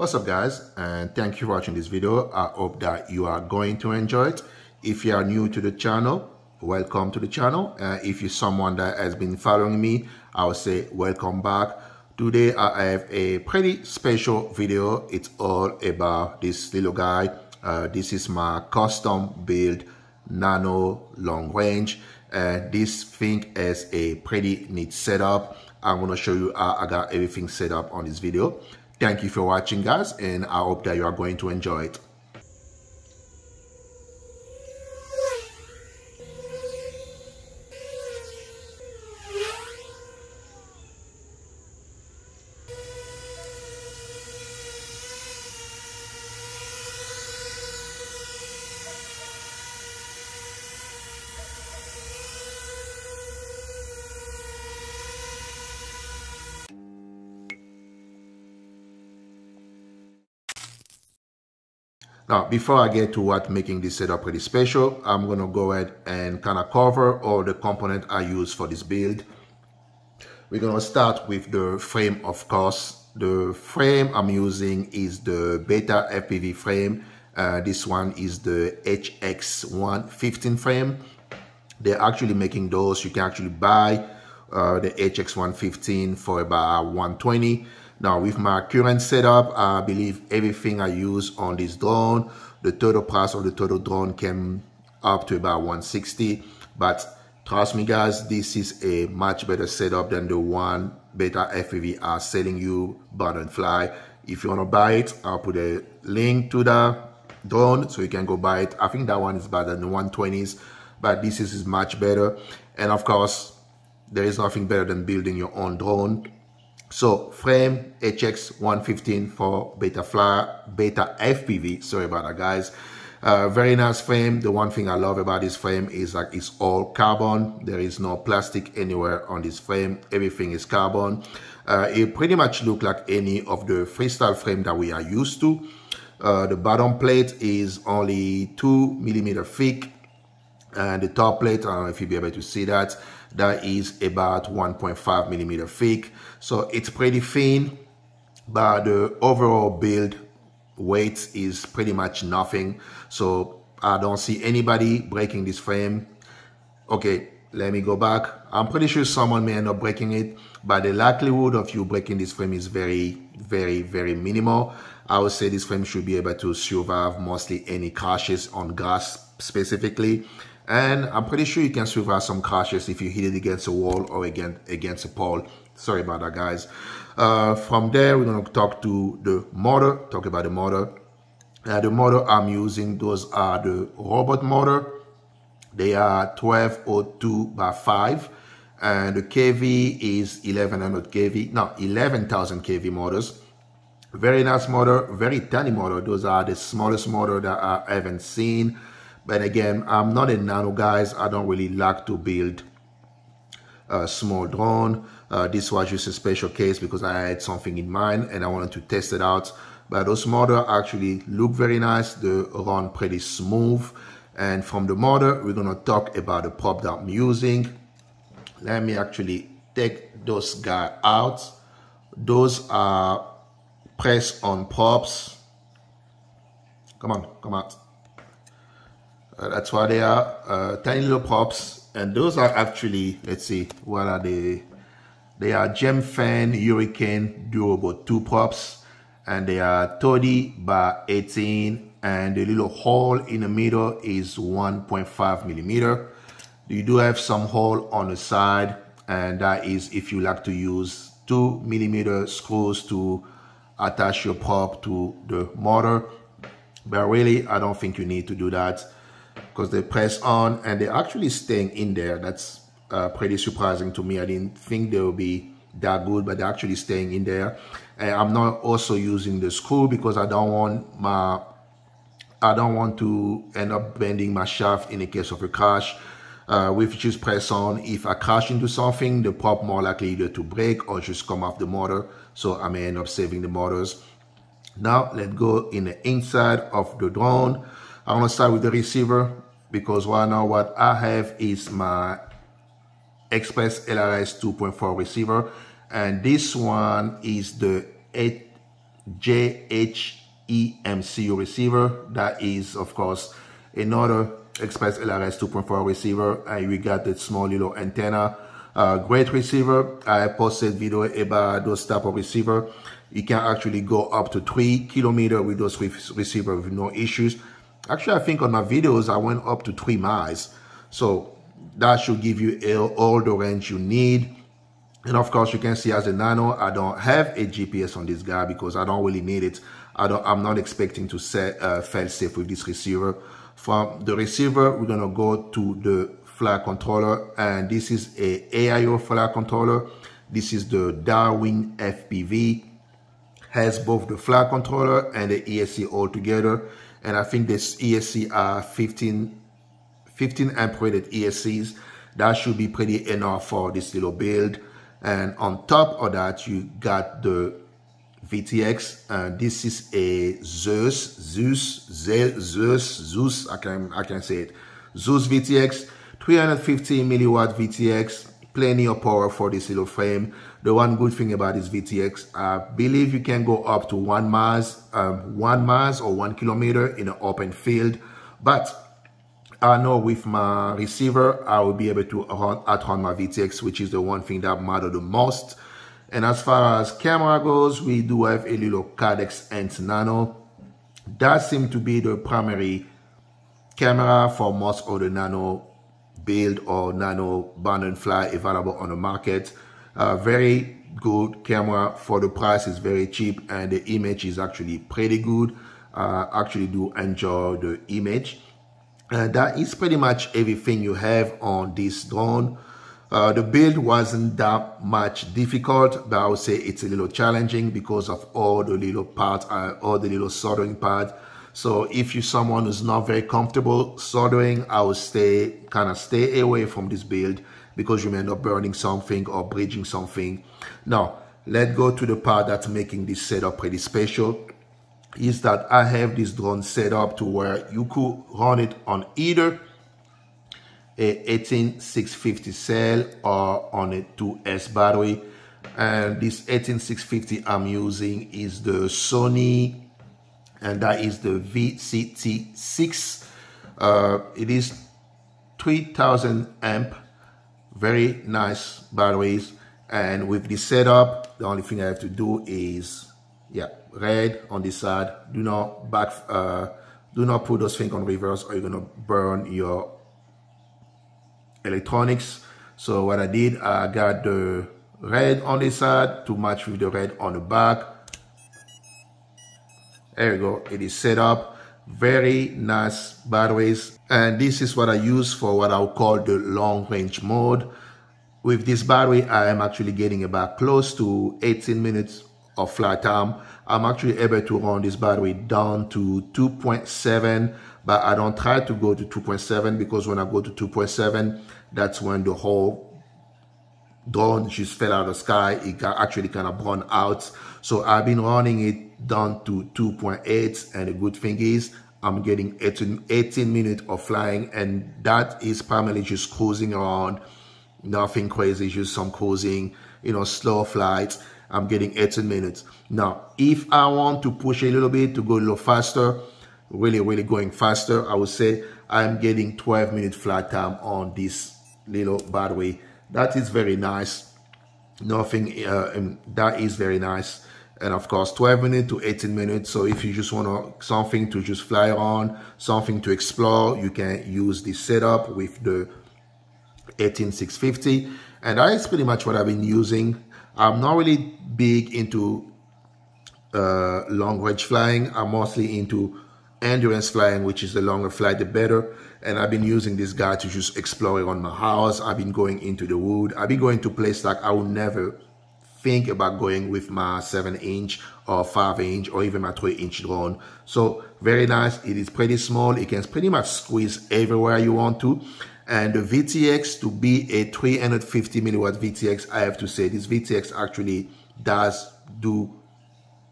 What's up guys and thank you for watching this video. I hope that you are going to enjoy it. If you are new to the channel, welcome to the channel. Uh, if you're someone that has been following me, I will say welcome back. Today I have a pretty special video. It's all about this little guy. Uh, this is my custom build nano long range. Uh, this thing has a pretty neat setup. I'm going to show you how I got everything set up on this video. Thank you for watching guys and I hope that you are going to enjoy it. Now, before I get to what making this setup pretty special, I'm to go ahead and kind of cover all the component I use for this build. We're to start with the frame, of course. The frame I'm using is the Beta FPV frame. Uh, this one is the HX115 frame. They're actually making those. You can actually buy uh, the HX115 for about 120 now with my current setup, I believe everything I use on this drone, the total price of the total drone came up to about 160. But trust me guys, this is a much better setup than the one Beta FPV are selling you button fly. If you want to buy it, I'll put a link to the drone so you can go buy it. I think that one is better than the 120s, but this is much better. And of course, there is nothing better than building your own drone so frame HX115 for Beta Fly, Beta FPV. Sorry about that, guys. Uh, very nice frame. The one thing I love about this frame is that it's all carbon. There is no plastic anywhere on this frame. Everything is carbon. Uh, it pretty much look like any of the freestyle frame that we are used to. Uh, the bottom plate is only two millimeter thick and the top plate, I don't know if you'll be able to see that, that is about 1.5 millimeter thick. So it's pretty thin, but the overall build weight is pretty much nothing. So I don't see anybody breaking this frame. Okay, let me go back. I'm pretty sure someone may end up breaking it, but the likelihood of you breaking this frame is very, very, very minimal. I would say this frame should be able to survive mostly any crashes on grass specifically. And I'm pretty sure you can survive some crashes if you hit it against a wall or against, against a pole. Sorry about that, guys. Uh, from there, we're going to talk to the motor, talk about the motor. Uh, the motor I'm using, those are the Robo motor. They are 1202 by 5 and the kV is 1100 kV, no, 11,000 kV motors. Very nice motor, very tiny motor. Those are the smallest motor that I haven't seen. But again, I'm not a nano guys. I don't really like to build a small drone. Uh, this was just a special case because I had something in mind and I wanted to test it out. But those motor actually look very nice. They run pretty smooth. And from the motor, we're gonna talk about the prop that I'm using. Let me actually take those guys out. Those are press on props. Come on, come out. Uh, that's why they are uh, tiny little props. And those are actually, let's see, what are they? They are Gemfan Hurricane Durable 2 props. And they are 30 by 18. And the little hole in the middle is 1.5 millimeter. You do have some hole on the side. And that is if you like to use 2 millimeter screws to attach your prop to the motor. But really, I don't think you need to do that because they press on and they're actually staying in there. That's uh, pretty surprising to me. I didn't think they would be that good, but they're actually staying in there. And I'm not also using the screw because I don't want my, I don't want to end up bending my shaft in the case of a crash. Uh, with just press on, if I crash into something, the prop more likely either to break or just come off the motor. So I may end up saving the motors. Now let's go in the inside of the drone. I want to start with the receiver because right now what I have is my Express LRS 2.4 receiver and this one is the 8 JHEMCU receiver. That is, of course, another Express LRS 2.4 receiver. And we got the small little antenna. Uh, great receiver. I posted video about those type of receiver. You can actually go up to three kilometer with those receiver with no issues. Actually, I think on my videos, I went up to three miles. So that should give you all the range you need. And of course, you can see as a nano, I don't have a GPS on this guy because I don't really need it. I don't, I'm not expecting to set uh, fail safe with this receiver. From the receiver, we're gonna go to the flight controller, and this is a AIO flight controller. This is the Darwin FPV. Has both the flight controller and the ESC all together. And I think this ESC are 15 15 amp rated ESCs. That should be pretty enough for this little build. And on top of that, you got the VTX. Uh, this is a Zeus, Zeus, Zeus, Zeus, I can, I can say it. Zeus VTX, 350 milliwatt VTX, plenty of power for this little frame. The one good thing about this VTX, I believe you can go up to one miles, um, one miles or one kilometer in an open field. But I know with my receiver, I will be able to outrun my VTX, which is the one thing that matter the most. And as far as camera goes, we do have a little Caddx Ant Nano. That seems to be the primary camera for most of the Nano build or Nano and fly available on the market. Uh, very good camera for the price is very cheap and the image is actually pretty good. Uh, actually do enjoy the image. Uh, that is pretty much everything you have on this drone. Uh, the build wasn't that much difficult, but I would say it's a little challenging because of all the little parts, uh, all the little soldering parts. So if you're someone who's not very comfortable soldering, I would stay, kind of stay away from this build because you may end up burning something or bridging something. Now, let's go to the part that's making this setup pretty special is that I have this drone set up to where you could run it on either a 18650 cell or on a 2S battery. And this 18650 I'm using is the Sony and that is the VTC6. Uh, it is 3000 amp, very nice batteries. And with this setup, the only thing I have to do is, yeah, red on this side. Do not back, uh, do not put those things on reverse or you're gonna burn your electronics. So what I did, I got the red on this side to match with the red on the back. There we go, it is set up. Very nice batteries. And this is what I use for what I'll call the long range mode. With this battery, I am actually getting about close to 18 minutes of flight time. I'm actually able to run this battery down to 2.7, but I don't try to go to 2.7 because when I go to 2.7, that's when the whole drone just fell out of the sky. It got actually kind of burned out. So I've been running it down to 2.8 and the good thing is I'm getting 18, 18 minutes of flying and that is primarily just cruising around. Nothing crazy, just some cruising, you know, slow flights I'm getting 18 minutes. Now, if I want to push a little bit to go a little faster, really, really going faster, I would say I'm getting 12 minute flight time on this little battery. That is very nice. Nothing, uh, that is very nice. And of course, 12 minutes to 18 minutes. So if you just want to, something to just fly around, something to explore, you can use this setup with the 18650. And that is pretty much what I've been using I'm not really big into uh, long range flying. I'm mostly into endurance flying, which is the longer flight, the better. And I've been using this guy to just explore around my house. I've been going into the wood. I've been going to places like I would never think about going with my 7 inch or 5 inch or even my 3 inch drone. So very nice. It is pretty small. It can pretty much squeeze everywhere you want to. And the VTX to be a 350 milliwatt VTX, I have to say this VTX actually does do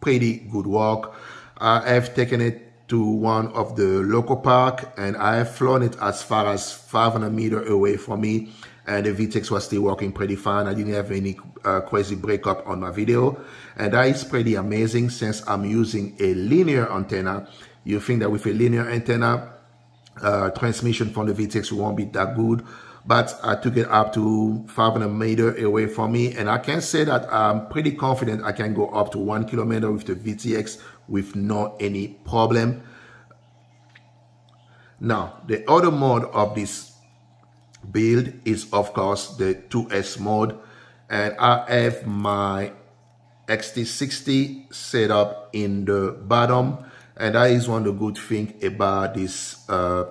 pretty good work. I have taken it to one of the local park and I have flown it as far as 500 meter away from me and the VTX was still working pretty fine. I didn't have any uh, crazy breakup on my video. And that is pretty amazing since I'm using a linear antenna. You think that with a linear antenna, uh, transmission from the VTX won't be that good but I took it up to 500 meter away from me. And I can say that I'm pretty confident I can go up to one kilometer with the VTX with no any problem. Now, the other mode of this build is of course the 2S mode. And I have my XT60 set up in the bottom. And that is one of the good things about this uh,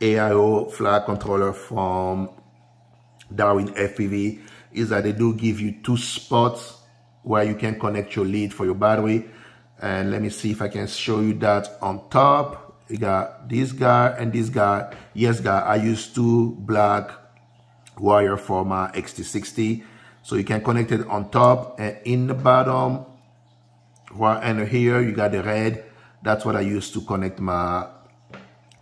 AIO flight controller from Darwin FPV is that they do give you two spots where you can connect your lead for your battery. And let me see if I can show you that on top. You got this guy and this guy. Yes, guy, I use two black wire for my XT60. So you can connect it on top and in the bottom, and here you got the red. That's what I use to connect my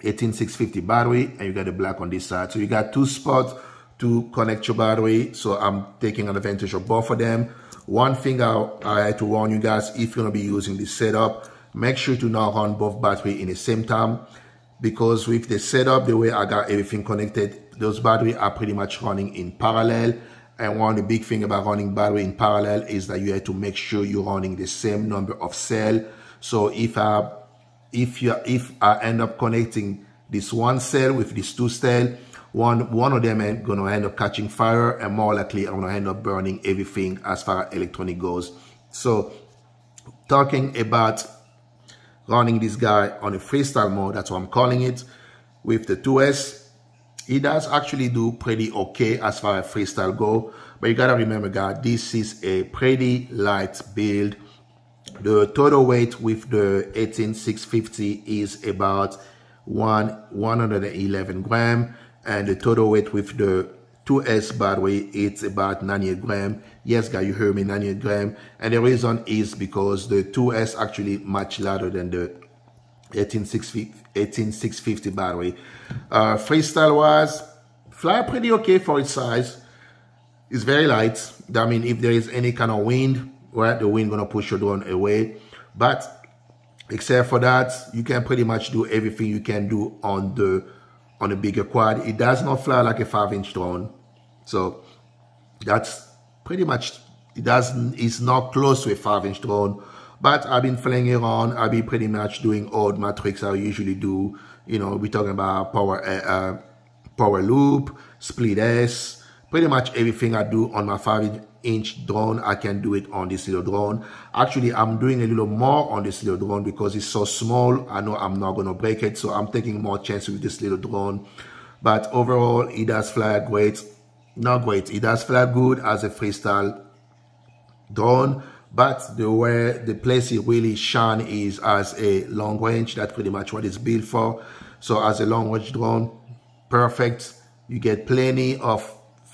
18650 battery and you got the black on this side. So you got two spots to connect your battery. So I'm taking advantage of both of them. One thing I, I had to warn you guys, if you're gonna be using this setup, make sure to not run both battery in the same time because with the setup, the way I got everything connected, those batteries are pretty much running in parallel. And one of the big thing about running battery in parallel is that you have to make sure you're running the same number of cell. So if I if you if I end up connecting this one cell with this two cell, one one of them is gonna end up catching fire and more likely I'm gonna end up burning everything as far as electronic goes. So talking about running this guy on a freestyle mode, that's what I'm calling it, with the 2S, it does actually do pretty okay as far as freestyle go. But you gotta remember guys, this is a pretty light build. The total weight with the 18650 is about one 111 gram. And the total weight with the 2S battery it's about 98 gram yes guys you heard me 98 gram and the reason is because the 2S actually much lighter than the 18650 18650 battery uh, freestyle wise fly pretty okay for its size it's very light I mean if there is any kind of wind right? The wind gonna push your drone away. But except for that, you can pretty much do everything you can do on the on a bigger quad. It does not fly like a five inch drone. So that's pretty much it doesn't it's not close to a five inch drone. But I've been flying around. I've been pretty much doing all my tricks I usually do. You know, we're talking about power uh, uh power loop, split S, pretty much everything I do on my 5 inch drone, I can do it on this little drone. Actually, I'm doing a little more on this little drone because it's so small. I know I'm not going to break it, so I'm taking more chance with this little drone. But overall, it does fly great. Not great. It does fly good as a freestyle drone. But the way the place it really shine is as a long range. That's pretty much what it's built for. So as a long range drone, perfect. You get plenty of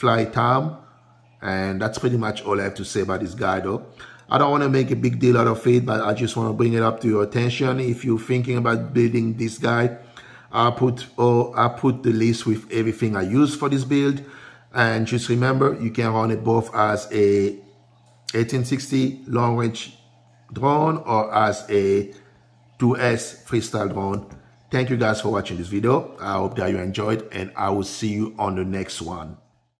fly time. And that's pretty much all I have to say about this guy though. I don't want to make a big deal out of it, but I just want to bring it up to your attention. If you're thinking about building this guy, I put oh, I put the list with everything I use for this build. And just remember, you can run it both as a 1860 long range drone or as a 2S freestyle drone. Thank you guys for watching this video. I hope that you enjoyed and I will see you on the next one.